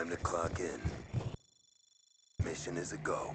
Time to clock in. Mission is a go.